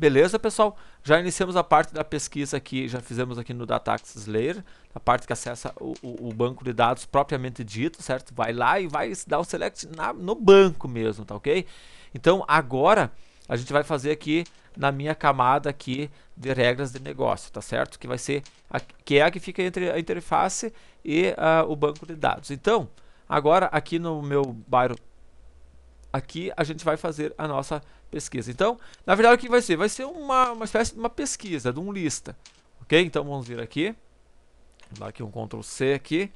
Beleza, pessoal? Já iniciamos a parte da pesquisa aqui, já fizemos aqui no Data Access Layer, a parte que acessa o, o, o, banco de dados propriamente dito, certo? Vai lá e vai dar o select na, no banco mesmo, tá ok? Então, agora, a gente vai fazer aqui na minha camada aqui de regras de negócio, tá certo? Que vai ser, a, que é a que fica entre a interface e uh, o banco de dados. Então, agora aqui no meu bairro aqui a gente vai fazer a nossa pesquisa. Então, na verdade, o que vai ser? Vai ser uma, uma espécie de uma pesquisa, de um lista. Ok? Então, vamos vir aqui. Vamos dar aqui um Ctrl C aqui.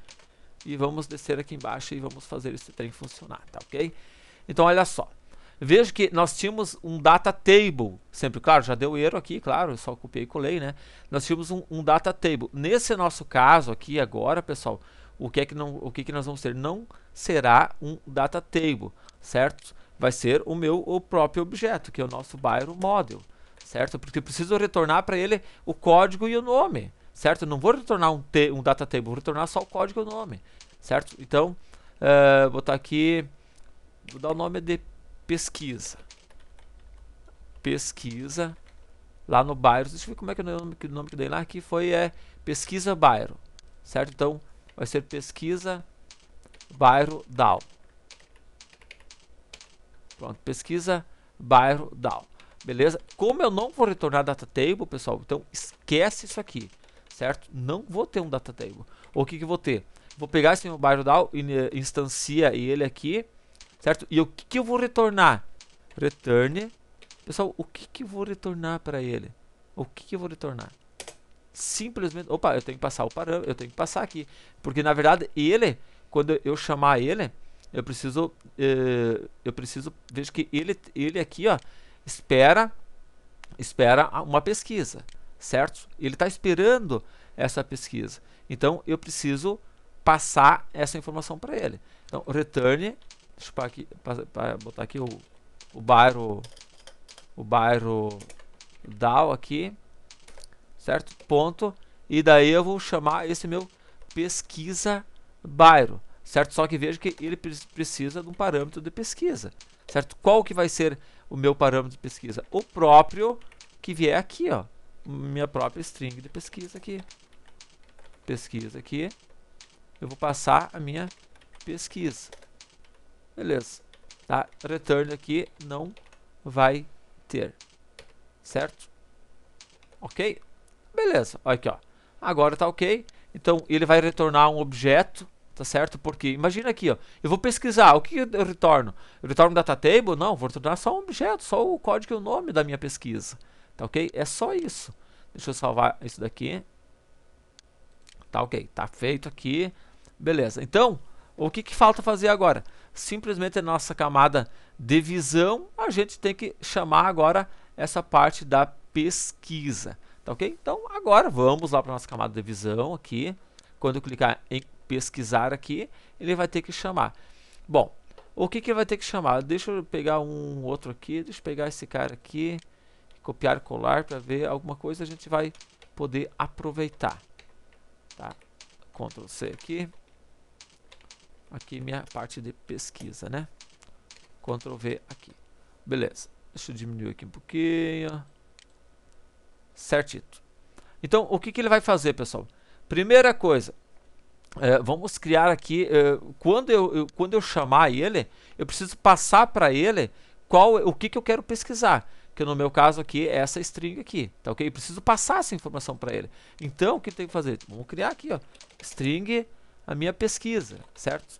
E vamos descer aqui embaixo e vamos fazer esse trem funcionar, tá ok? Então, olha só. Veja que nós tínhamos um data table, sempre, claro, já deu erro aqui, claro, só copiei e colei, né? Nós tínhamos um, um data table. Nesse nosso caso aqui agora, pessoal, o que é que não, o que que nós vamos ter? Não será um data table, certo? Vai ser o meu o próprio objeto, que é o nosso Byro model, certo? Porque eu preciso retornar para ele o código e o nome, certo? não vou retornar um, t, um data table, vou retornar só o código e o nome, certo? Então, uh, vou botar aqui, vou dar o nome de pesquisa. Pesquisa lá no Byro. Deixa eu ver como é que é o nome, que o nome que dei lá aqui foi é pesquisa Byro, certo? Então, vai ser pesquisa Byro DAO. Pronto, pesquisa bairro DAO. Beleza? Como eu não vou retornar data table, pessoal, então esquece isso aqui, certo? Não vou ter um data table. O que que vou ter? Vou pegar esse meu bairro DAO, instancia ele aqui, certo? E o que que eu vou retornar? Return. Pessoal, o que que eu vou retornar para ele? O que que eu vou retornar? Simplesmente, opa, eu tenho que passar o parâmetro, eu tenho que passar aqui, porque na verdade ele, quando eu chamar ele, eu preciso uh, eu preciso veja que ele ele aqui ó espera espera uma pesquisa certo? Ele está esperando essa pesquisa. Então eu preciso passar essa informação para ele. Então return deixa eu aqui, botar aqui o, o bairro o bairro DAO aqui certo? Ponto. E daí eu vou chamar esse meu pesquisa bairro certo? Só que veja que ele precisa de um parâmetro de pesquisa, certo? Qual que vai ser o meu parâmetro de pesquisa? O próprio que vier aqui, ó, minha própria string de pesquisa aqui. Pesquisa aqui. Eu vou passar a minha pesquisa. Beleza. Tá? Return aqui não vai ter. Certo? Ok? Beleza. Aqui, ó. Agora tá ok. Então, ele vai retornar um objeto tá certo? Porque imagina aqui, ó, eu vou pesquisar, o que eu retorno? Eu retorno data table? Não, vou retornar só um objeto, só o código e o nome da minha pesquisa, tá ok? É só isso. Deixa eu salvar isso daqui. Tá ok, tá feito aqui, beleza. Então, o que, que falta fazer agora? Simplesmente a nossa camada de visão, a gente tem que chamar agora essa parte da pesquisa, tá ok? Então, agora vamos lá para nossa camada de visão aqui. Quando eu clicar em pesquisar aqui, ele vai ter que chamar. Bom, o que, que vai ter que chamar? Deixa eu pegar um outro aqui, deixa eu pegar esse cara aqui, copiar colar para ver alguma coisa a gente vai poder aproveitar. Tá? Ctrl C aqui. Aqui minha parte de pesquisa, né? Ctrl V aqui. Beleza. Deixa eu diminuir aqui um pouquinho. Certito. Então, o que, que ele vai fazer, pessoal? Primeira coisa, é, vamos criar aqui, é, quando, eu, eu, quando eu chamar ele, eu preciso passar para ele qual, o que, que eu quero pesquisar. Que no meu caso aqui é essa string aqui, tá ok? Eu preciso passar essa informação para ele. Então, o que tem que fazer? Vamos criar aqui, ó, string, a minha pesquisa, certo?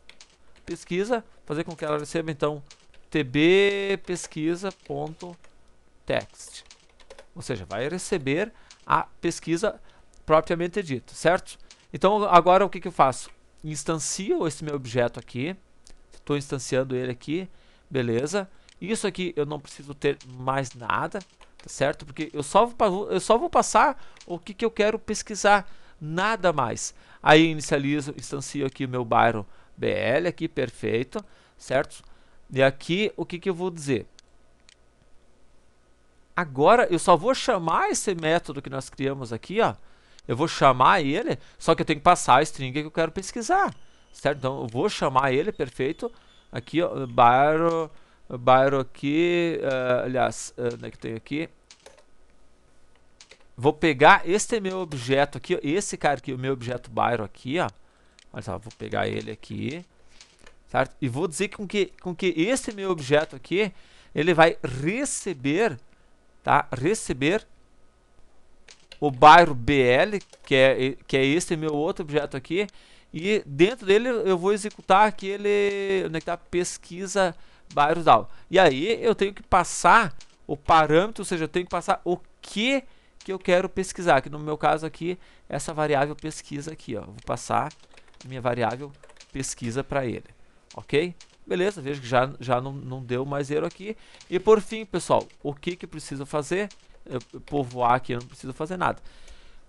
Pesquisa, fazer com que ela receba, então, tb pesquisa.text. Ou seja, vai receber a pesquisa propriamente dita, certo? Então agora o que, que eu faço? Instancio esse meu objeto aqui. Estou instanciando ele aqui. Beleza. Isso aqui eu não preciso ter mais nada. Tá certo? Porque eu só vou, eu só vou passar o que, que eu quero pesquisar. Nada mais. Aí inicializo, instancio aqui o meu bairro BL aqui, perfeito. Certo? E aqui o que, que eu vou dizer? Agora eu só vou chamar esse método que nós criamos aqui, ó eu vou chamar ele, só que eu tenho que passar a string que eu quero pesquisar, certo? Então eu vou chamar ele, perfeito. Aqui, ó, bairro, bairro aqui, uh, aliás, uh, onde é que tem aqui? vou pegar este meu objeto aqui, esse cara aqui, o meu objeto bairro aqui, ó. Olha só, vou pegar ele aqui, certo? E vou dizer com que, com que esse meu objeto aqui, ele vai receber, tá? Receber o bairro BL, que é, que é esse meu outro objeto aqui, e dentro dele eu vou executar aquele, onde é tá? Pesquisa bairro DAO. E aí eu tenho que passar o parâmetro, ou seja, eu tenho que passar o que que eu quero pesquisar, que no meu caso aqui, essa variável pesquisa aqui, ó. Vou passar minha variável pesquisa para ele, ok? Beleza, vejo que já, já não, não deu mais erro aqui. E por fim, pessoal, o que que preciso fazer? Eu, povoar aqui, eu não preciso fazer nada.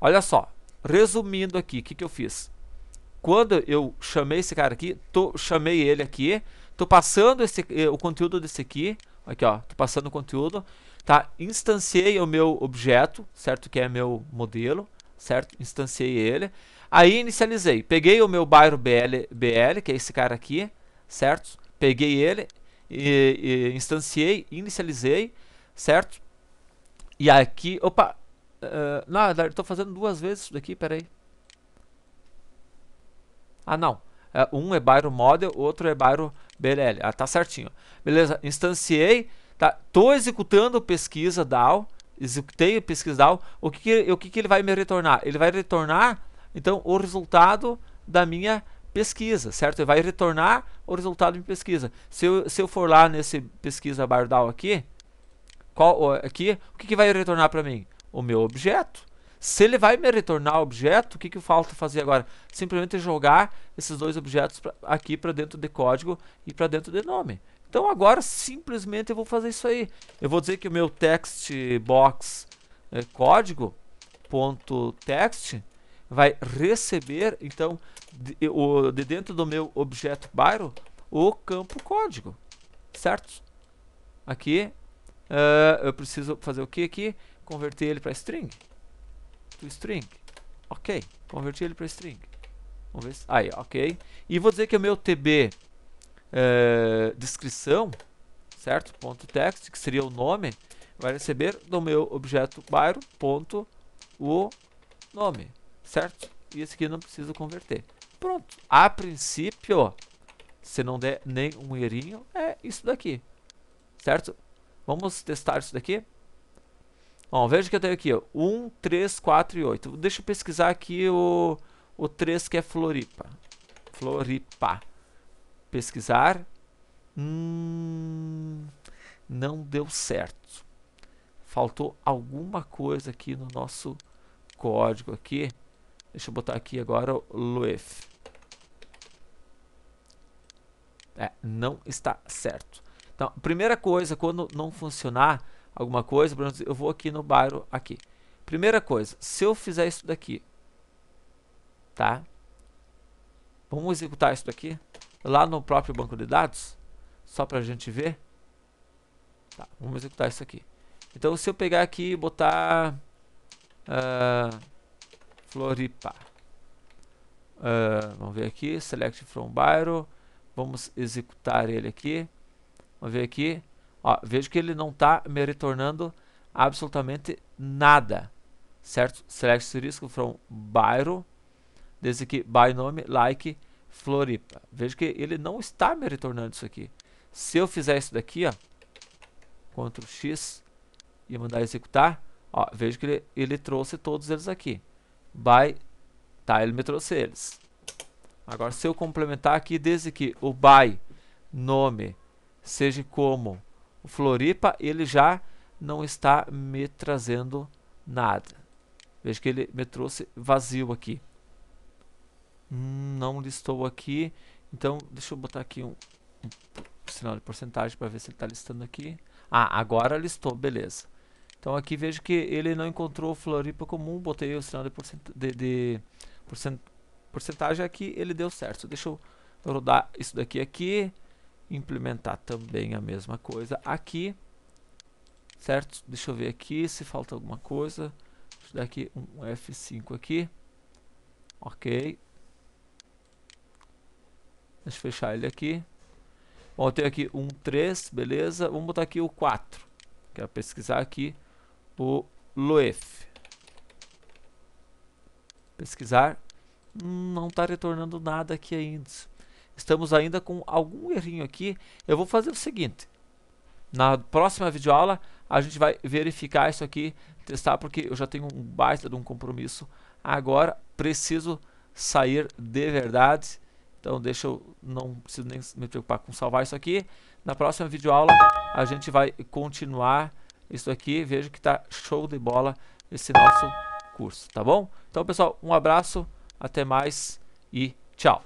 Olha só, resumindo aqui, o que que eu fiz? Quando eu chamei esse cara aqui, tô, chamei ele aqui, tô passando esse, eh, o conteúdo desse aqui, aqui ó, tô passando o conteúdo, tá? Instanciei o meu objeto, certo? Que é meu modelo, certo? Instanciei ele. Aí inicializei. Peguei o meu bairro BL, BL que é esse cara aqui, certo? Peguei ele, e, e instanciei, inicializei, certo? E aqui, opa, uh, não, estou fazendo duas vezes isso daqui, peraí. Ah, não. Uh, um é bairro model, outro é bairro BLL. Ah, tá certinho. Beleza, instanciei, tá? Tô executando pesquisa DAO, executei a pesquisa DAO. O que, que, o que, que ele vai me retornar? Ele vai retornar então, o resultado da minha pesquisa, certo? Ele vai retornar o resultado de pesquisa. Se eu, se eu for lá nesse pesquisa Bardal aqui, qual, aqui o que, que vai retornar para mim? O meu objeto. Se ele vai me retornar o objeto, o que, que falta fazer agora? Simplesmente jogar esses dois objetos pra, aqui para dentro de código e para dentro de nome. Então agora simplesmente eu vou fazer isso aí. Eu vou dizer que o meu text box é, código ponto text vai receber, então, de, o, de dentro do meu objeto bairro, o campo código, certo? Aqui, uh, eu preciso fazer o que aqui? Converter ele para string. To string. Ok, converti ele para string. Vamos ver se... Aí, ok. E vou dizer que o meu tb uh, descrição, certo? Ponto text, que seria o nome, vai receber do meu objeto bairro ponto o nome certo? E esse aqui não preciso converter. Pronto. A princípio, se não der nem um errinho, é isso daqui. Certo? Vamos testar isso daqui. Bom, veja que eu tenho aqui, ó, 1, 3, 4 e 8. Deixa eu pesquisar aqui o, o 3 que é Floripa. Floripa. Pesquisar. Hum, não deu certo. Faltou alguma coisa aqui no nosso código aqui. Deixa eu botar aqui agora o Luef. É, não está certo. Então, primeira coisa, quando não funcionar alguma coisa, eu vou aqui no bairro aqui. Primeira coisa, se eu fizer isso daqui, tá? Vamos executar isso daqui lá no próprio banco de dados, só para a gente ver. Tá, vamos executar isso aqui. Então, se eu pegar aqui e botar... Uh, Floripa. Uh, vamos ver aqui, select from Bairro. Vamos executar ele aqui. Vamos ver aqui. Ó, vejo que ele não está me retornando absolutamente nada. Certo? Select from Bairro. Desde aqui, by nome, like, Floripa. Vejo que ele não está me retornando isso aqui. Se eu fizer isso daqui, ó, Ctrl X e mandar executar, ó, vejo que ele, ele trouxe todos eles aqui by, tá, ele me trouxe eles. Agora, se eu complementar aqui, desde que o by nome seja como Floripa, ele já não está me trazendo nada. Veja que ele me trouxe vazio aqui. Hum, não listou aqui. Então, deixa eu botar aqui um, um sinal de porcentagem para ver se ele está listando aqui. Ah, agora listou, beleza. Então aqui vejo que ele não encontrou Floripa comum, botei o sinal de, porcent de, de porcent porcentagem aqui, ele deu certo. Deixa eu rodar isso daqui aqui, implementar também a mesma coisa aqui, certo? Deixa eu ver aqui se falta alguma coisa. Deixa eu dar aqui um F5 aqui, ok. Deixa eu fechar ele aqui. Bom, eu tenho aqui um 3, beleza. Vamos botar aqui o 4. Quero pesquisar aqui o Loef. pesquisar, não está retornando nada aqui ainda. Estamos ainda com algum errinho aqui. Eu vou fazer o seguinte, na próxima videoaula a gente vai verificar isso aqui, testar, porque eu já tenho um baita de um compromisso. Agora preciso sair de verdade. Então deixa eu não preciso nem me preocupar com salvar isso aqui. Na próxima videoaula a gente vai continuar isso aqui. Vejo que está show de bola esse nosso curso, tá bom? Então pessoal, um abraço, até mais e tchau.